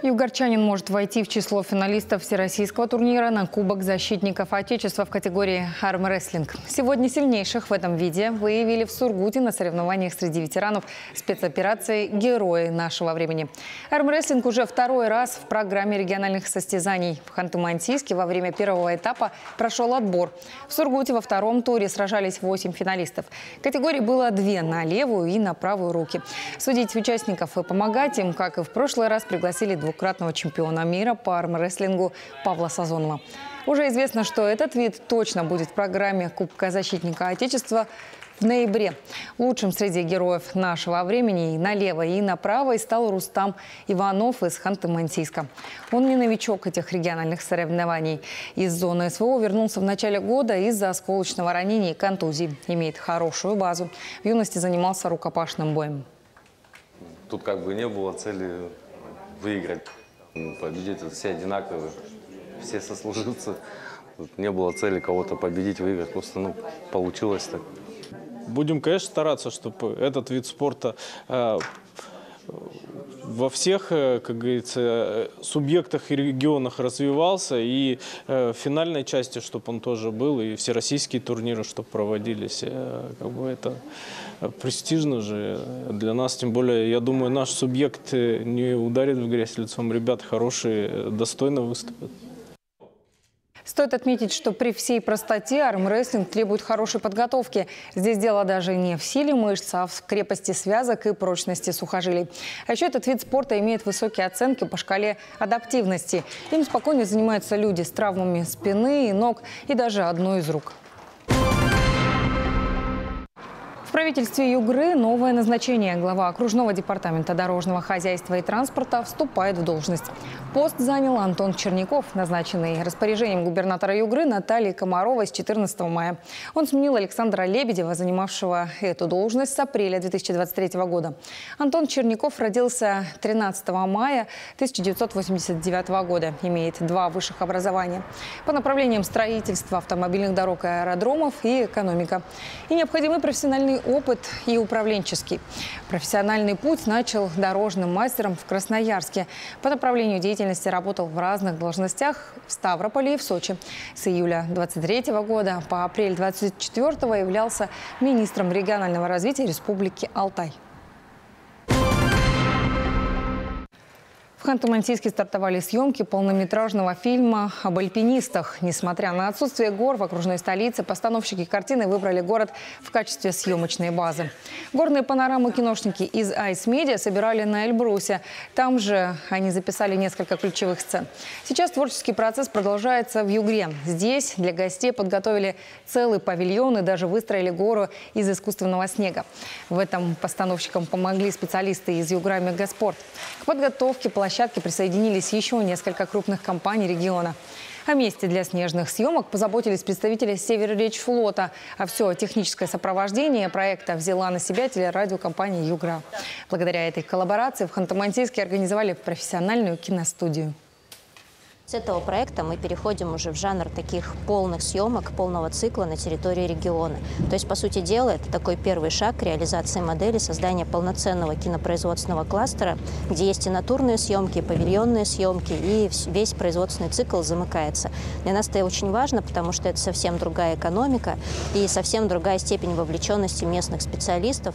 Югорчанин может войти в число финалистов всероссийского турнира на Кубок защитников Отечества в категории армрестлинг. Сегодня сильнейших в этом виде выявили в Сургуте на соревнованиях среди ветеранов спецоперации «Герои нашего времени». Армрестлинг уже второй раз в программе региональных состязаний. В Ханты-Мансийске во время первого этапа прошел отбор. В Сургуте во втором туре сражались 8 финалистов. Категорий было две – на левую и на правую руки. Судить участников и помогать им, как и в прошлый раз, пригласили двукратного чемпиона мира по армрестлингу Павла Сазонова. Уже известно, что этот вид точно будет в программе Кубка защитника Отечества в ноябре. Лучшим среди героев нашего времени и налево, и направо и стал Рустам Иванов из Ханты-Мансийска. Он не новичок этих региональных соревнований. Из зоны СВО вернулся в начале года из-за осколочного ранения и контузии. Имеет хорошую базу. В юности занимался рукопашным боем. Тут как бы не было цели выиграть, победить. Это все одинаковые, все сослуживцы. Тут не было цели кого-то победить, выиграть. Просто ну, получилось так. Будем, конечно, стараться, чтобы этот вид спорта э, во всех, э, как говорится, э, субъектах и регионах развивался, и э, в финальной части, чтобы он тоже был, и всероссийские турниры, чтобы проводились. Как бы это престижно же для нас, тем более, я думаю, наш субъект не ударит в грязь лицом. Ребята хорошие, достойно выступят. Стоит отметить, что при всей простоте армрестлинг требует хорошей подготовки. Здесь дело даже не в силе мышц, а в крепости связок и прочности сухожилий. А еще этот вид спорта имеет высокие оценки по шкале адаптивности. Им спокойно занимаются люди с травмами спины и ног и даже одной из рук. Правительстве Югры новое назначение. Глава окружного департамента дорожного хозяйства и транспорта вступает в должность. Пост занял Антон Черняков, назначенный распоряжением губернатора Югры Натальи Комаровой с 14 мая. Он сменил Александра Лебедева, занимавшего эту должность с апреля 2023 года. Антон Черняков родился 13 мая 1989 года. Имеет два высших образования по направлениям строительства автомобильных дорог и аэродромов и экономика. И необходимый профессиональный опыт и управленческий. Профессиональный путь начал дорожным мастером в Красноярске. По направлению деятельности работал в разных должностях в Ставрополе и в Сочи. С июля 23 года по апрель 24 являлся министром регионального развития Республики Алтай. Ханты-Мансийске стартовали съемки полнометражного фильма об альпинистах. Несмотря на отсутствие гор в окружной столице, постановщики картины выбрали город в качестве съемочной базы. Горные панорамы киношники из Ice Media собирали на Эльбрусе. Там же они записали несколько ключевых сцен. Сейчас творческий процесс продолжается в Югре. Здесь для гостей подготовили целый павильон и даже выстроили гору из искусственного снега. В этом постановщикам помогли специалисты из Югра Мегаспорт. К подготовке площадки присоединились еще несколько крупных компаний региона. О месте для снежных съемок позаботились представители Североречфлота. А все техническое сопровождение проекта взяла на себя телерадиокомпания «Югра». Благодаря этой коллаборации в Ханты-Мансийске организовали профессиональную киностудию. С этого проекта мы переходим уже в жанр таких полных съемок, полного цикла на территории региона. То есть, по сути дела, это такой первый шаг к реализации модели создания полноценного кинопроизводственного кластера, где есть и натурные съемки, и павильонные съемки, и весь производственный цикл замыкается. Для нас это очень важно, потому что это совсем другая экономика и совсем другая степень вовлеченности местных специалистов.